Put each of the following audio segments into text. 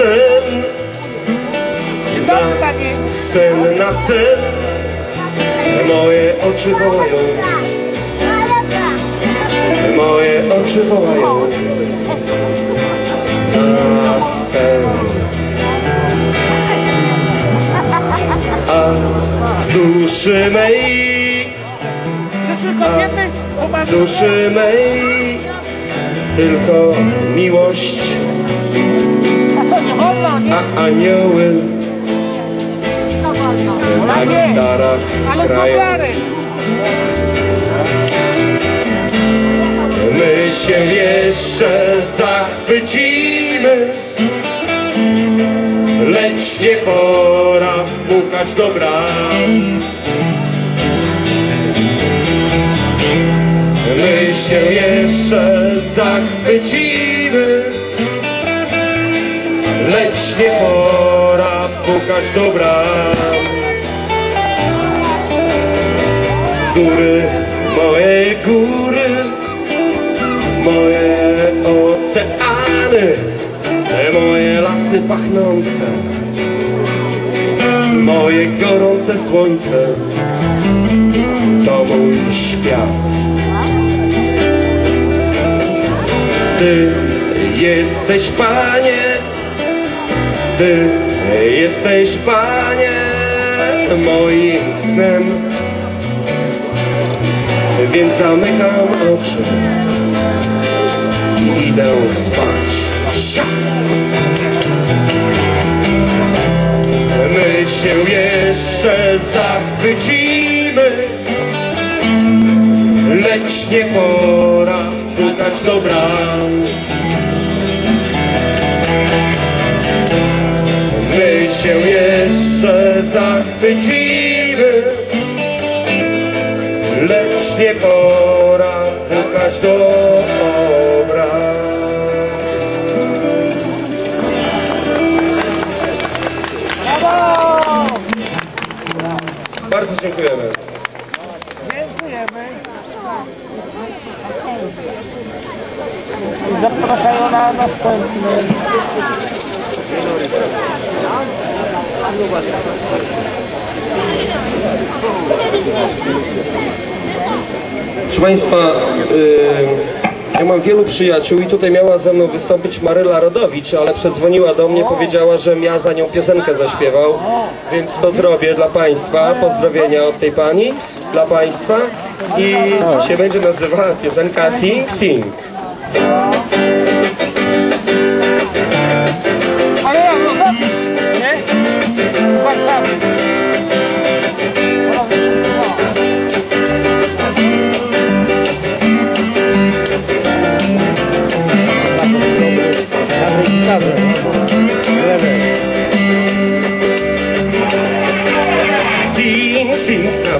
sen, na sen, na sen, na sen. Moje oczy wołają, moje oczy wołają. Na sen. A duszy mej, duszy mej. Tylko miłość, A anioły. na gitarach grają. My się jeszcze zachwycimy. Lecz nie pora pukać do bram. My się jeszcze zachwycimy Nie pora pukać do bram Góry, moje góry Moje oceany Moje lasy pachnące Moje gorące słońce To mój świat. Ty jesteś Panie Jesteś Panie Moim snem Więc zamykam oczy i idę spać. My się jeszcze zachwycimy, lecz nie pora pukać do. Zachwycimy, lecz nie pora pukać do. Brawo! Bardzo dziękujemy. Dziękujemy. Zapraszają na następny. Proszę Państwa, y, ja mam wielu przyjaciół i tutaj miała ze mną wystąpić Maryla Rodowicz, ale przedzwoniła do mnie, powiedziała, żem ja za nią piosenkę zaśpiewał, więc to zrobię dla Państwa. Pozdrowienia od tej Pani dla Państwa i się będzie nazywała piosenka Sing Sing.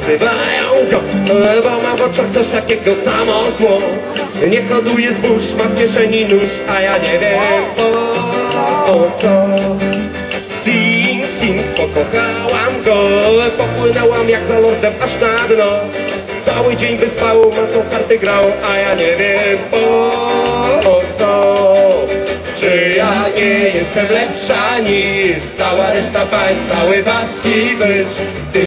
Nazywają go, bo ma w oczach coś takiego samo zło. Nie hoduje zbóż, ma w kieszeni nóż, a ja nie wiem po, co. Sing Sing, pokochałam go, popłynęłam jak za lordem aż na dno. Cały dzień wyspał, mocą karty grał, a ja nie wiem po co. Czy ja nie jestem lepsza niż cała reszta pań, cały warski wyż? Ty...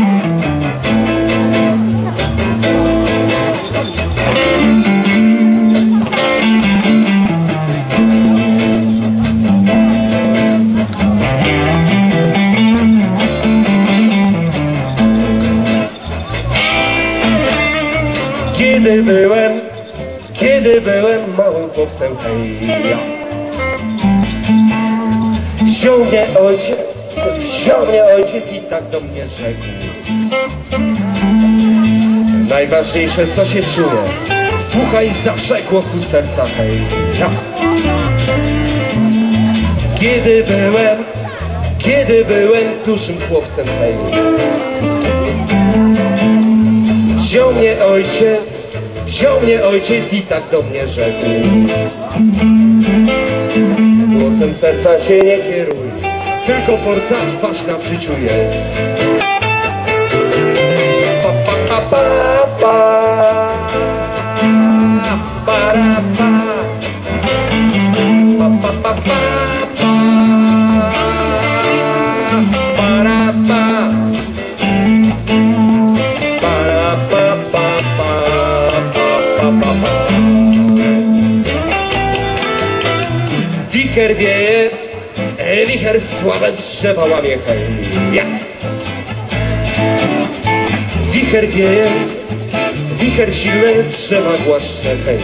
małym chłopcem, hej ja. Wziął mnie ojciec, wziął mnie ojciec i tak do mnie rzekł. Najważniejsze co się czuje, słuchaj zawsze głosu serca, hej ja. Kiedy byłem, kiedy byłem dużym chłopcem, hej Wziął mnie ojciec, wziął mnie ojciec i tak do mnie rzekł. Głosem serca się nie kieruj, tylko forsa ważna w życiu jest. Wicher wieje, e, wicher słabe drzewa łamie hej. Ja. Wicher wieje, wicher silny drzewa głaszcze hej.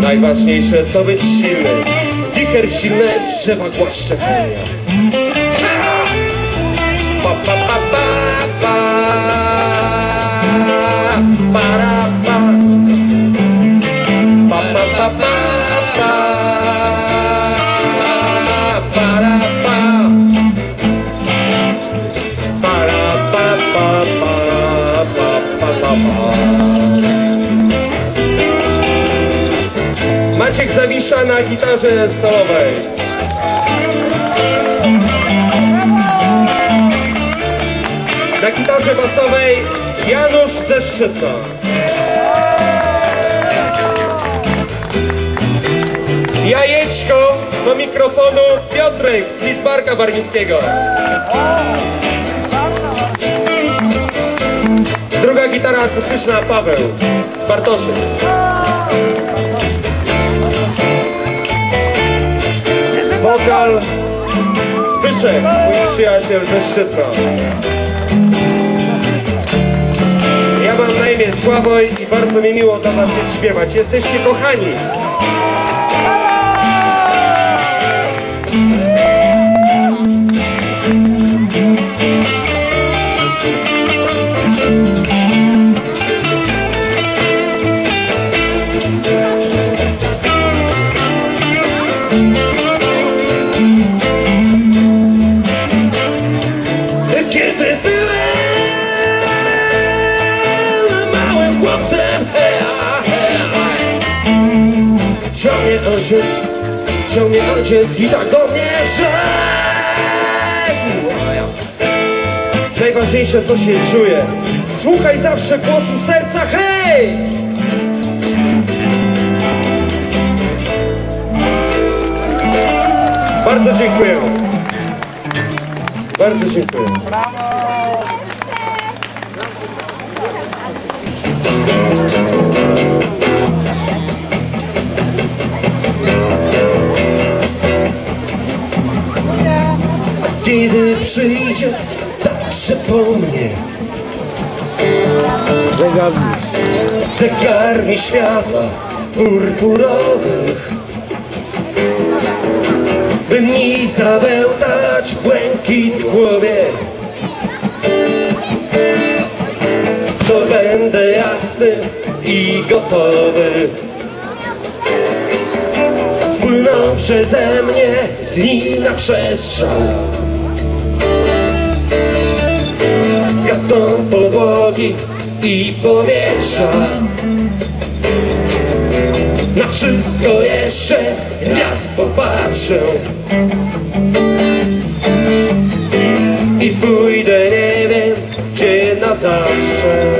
Najważniejsze to być silny. Wicher silny drzewa głaszcze hej. Maciek Zawisza na gitarze solowej. Na gitarze basowej Janusz ze Szczytna. Jajeczko do mikrofonu Piotrek z Bismarka Barnickiego. Druga gitara akustyczna Paweł z Bartoszyc. Wokal Zbyszek, mój przyjaciel ze Szczytna. Ja mam na imię Sławoj i bardzo mi miło do Was jest śpiewać. Jesteście kochani. Kiedy chłopcem mnie ojciec, wziął mnie ojciec i tak do mnie rzekł Najważniejsze co się czuje Słuchaj zawsze głosu serca, hej! Bardzo dziękuję. Bardzo dziękuję. Przyjdzie także po mnie. Zegarmi światła purpurowych By mi zawełtać błękit głowie. To będę jasny i gotowy. Spłyną przeze mnie dni na przestrzał i powietrza. Na wszystko jeszcze raz popatrzę. I pójdę nie wiem gdzie na zawsze.